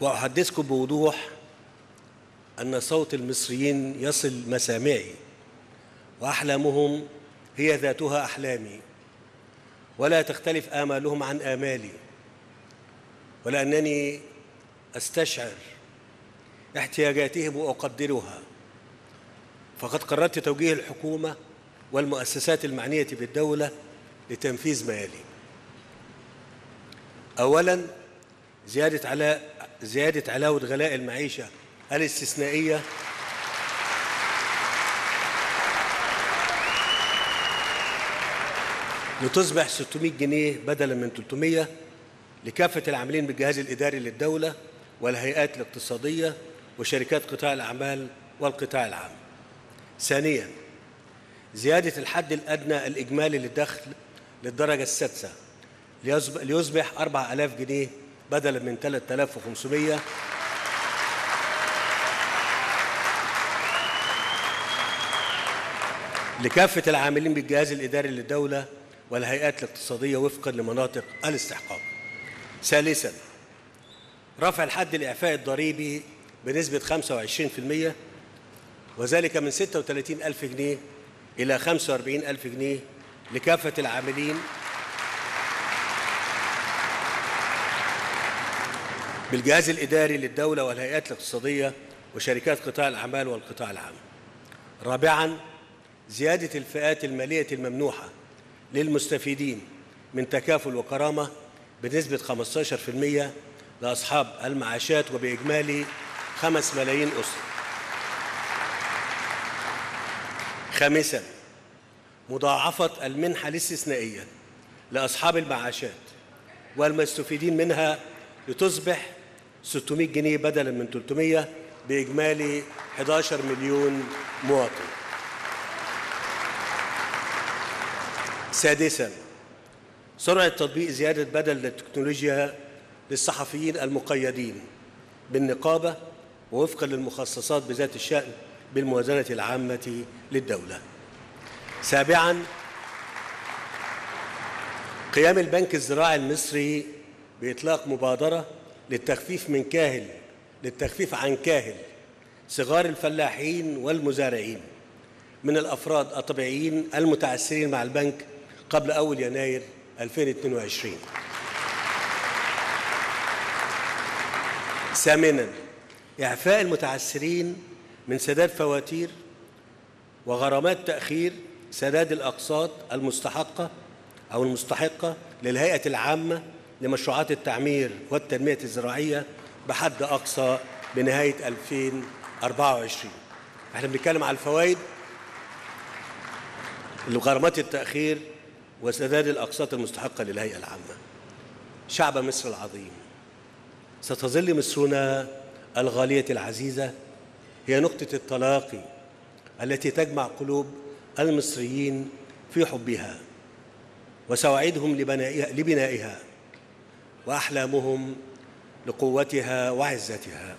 وأحدثكم بوضوح أن صوت المصريين يصل مسامعي وأحلامهم هي ذاتها أحلامي ولا تختلف آمالهم عن آمالي ولأنني أستشعر احتياجاتهم وأقدرها. فقد قررت توجيه الحكومة والمؤسسات المعنية بالدولة لتنفيذ ما يلي أولا زيادة على زيادة علاوة غلاء المعيشة الاستثنائية لتصبح 600 جنيه بدلا من 300 لكافة العاملين بالجهاز الإداري للدولة والهيئات الاقتصادية وشركات قطاع الأعمال والقطاع العام. ثانيا زيادة الحد الأدنى الإجمالي للدخل للدرجة السادسة ليصبح 4000 جنيه بدلا من 3500 لكافة العاملين بالجهاز الإداري للدولة والهيئات الاقتصادية وفقا لمناطق الاستحقاق. ثالثا رفع الحد الإعفاء الضريبي بنسبة 25% وذلك من 36 ألف جنيه إلى 45 ألف جنيه لكافة العاملين بالجهاز الإداري للدولة والهيئات الاقتصادية وشركات قطاع الأعمال والقطاع العام. رابعا زيادة الفئات المالية الممنوحة للمستفيدين من تكافل وكرامة بنسبة 15% لأصحاب المعاشات وبإجمالي 5 ملايين أسرة. خامسا مضاعفة المنحة الاستثنائية لأصحاب المعاشات والمستفيدين منها لتصبح 600 جنيه بدلا من 300 بإجمالي 11 مليون مواطن. سادسا سرعة تطبيق زيادة بدل التكنولوجيا للصحفيين المقيدين بالنقابة ووفقا للمخصصات بذات الشأن بالموازنة العامة للدولة. سابعا قيام البنك الزراعي المصري بإطلاق مبادرة للتخفيف من كاهل للتخفيف عن كاهل صغار الفلاحين والمزارعين من الأفراد الطبيعيين المتعثرين مع البنك قبل أول يناير 2022 ثامنا إعفاء المتعثرين من سداد فواتير وغرامات تأخير سداد الأقساط المستحقة أو المستحقة للهيئة العامة لمشروعات التعمير والتنمية الزراعية بحد أقصى بنهاية 2024 إحنا بنتكلم على الفوائد غرامات التأخير وسداد الأقساط المستحقة للهيئة العامة. شعب مصر العظيم ستظل مصرنا الغالية العزيزة هي نقطة التلاقي التي تجمع قلوب المصريين في حبها وسواعدهم لبنائها, لبنائها. وأحلامهم لقوتها وعزتها.